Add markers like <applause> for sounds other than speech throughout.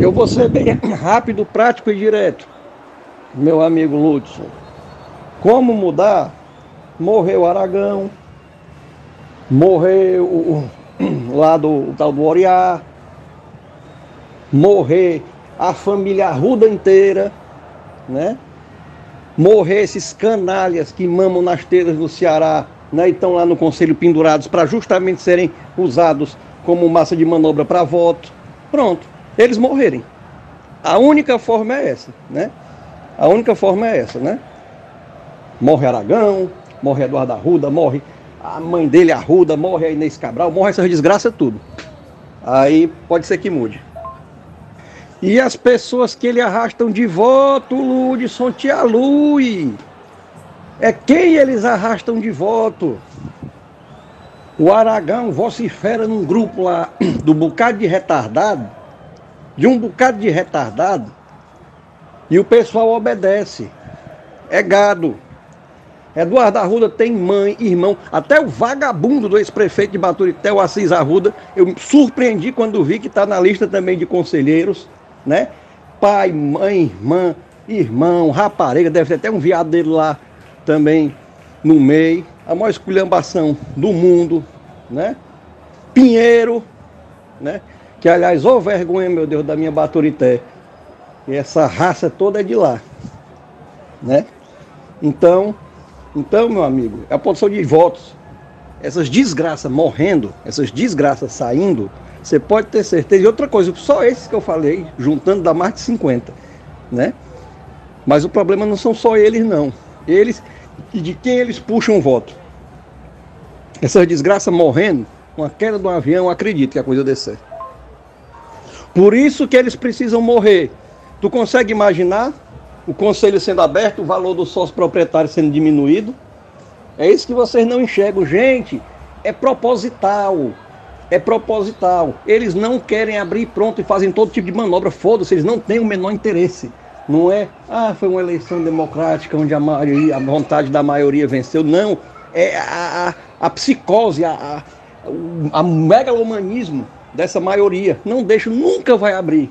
Eu vou ser bem rápido, prático e direto. Meu amigo Lúcio. Como mudar? Morreu Aragão, morreu o, <clears throat> lá do tal do Oriá, morrer a família Arruda inteira, né? Morrer esses canalhas que mamam nas telhas do Ceará, né? E estão lá no conselho pendurados para justamente serem usados como massa de manobra para voto. Pronto, eles morrerem. A única forma é essa, né? A única forma é essa, né? Morre Aragão, morre Eduardo Arruda, morre a mãe dele, Arruda, morre a Inês Cabral, morre essas desgraças tudo. Aí pode ser que mude. E as pessoas que ele arrastam de voto, Ludson Tia Lui. É quem eles arrastam de voto. O Aragão vocifera num grupo lá do bocado de retardado, de um bocado de retardado, e o pessoal obedece. É gado. Eduardo Arruda tem mãe, irmão, até o vagabundo do ex-prefeito de Baturité, o Assis Arruda, eu me surpreendi quando vi que está na lista também de conselheiros, né? Pai, mãe, irmã, irmão, rapariga, deve ter até um viado dele lá também no meio. A maior esculhambação do mundo, né? Pinheiro, né? Que aliás, ô oh, vergonha, meu Deus, da minha Baturité. E essa raça toda é de lá, né? Então, então, meu amigo, é a produção de votos, essas desgraças morrendo, essas desgraças saindo, você pode ter certeza. E outra coisa, só esses que eu falei, juntando dá mais de 50, né? Mas o problema não são só eles, não. Eles, e de quem eles puxam o voto. Essas desgraças morrendo, com a queda de um avião, acredito que a coisa dê certo. Por isso que eles precisam morrer. Tu consegue imaginar o conselho sendo aberto, o valor do sócio proprietário sendo diminuído. É isso que vocês não enxergam. Gente, é proposital. É proposital. Eles não querem abrir pronto e fazem todo tipo de manobra. Foda-se, eles não têm o menor interesse. Não é, ah, foi uma eleição democrática onde a maioria, a vontade da maioria venceu. Não. É a, a, a psicose, a, a, a megalomanismo dessa maioria. Não deixa, nunca vai abrir.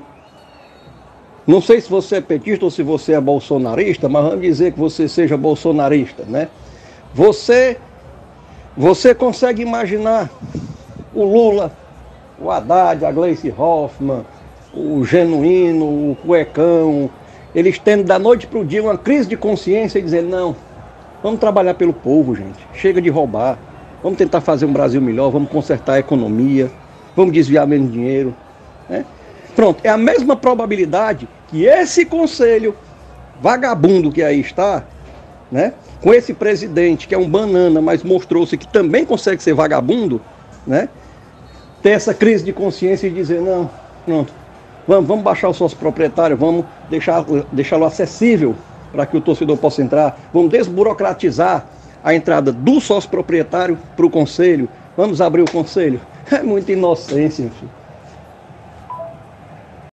Não sei se você é petista ou se você é bolsonarista, mas vamos dizer que você seja bolsonarista, né? Você, você consegue imaginar o Lula, o Haddad, a Gleice Hoffmann, o Genuíno, o Cuecão, eles tendo da noite para o dia uma crise de consciência e dizendo, não, vamos trabalhar pelo povo, gente, chega de roubar, vamos tentar fazer um Brasil melhor, vamos consertar a economia, vamos desviar menos dinheiro, né? Pronto, é a mesma probabilidade que esse conselho vagabundo que aí está, né, com esse presidente que é um banana, mas mostrou-se que também consegue ser vagabundo, né, ter essa crise de consciência e dizer, não, pronto, vamos, vamos baixar o sócio proprietário, vamos deixá-lo deixá acessível para que o torcedor possa entrar, vamos desburocratizar a entrada do sócio proprietário para o conselho, vamos abrir o conselho. <laughs> É muita inocência, filho.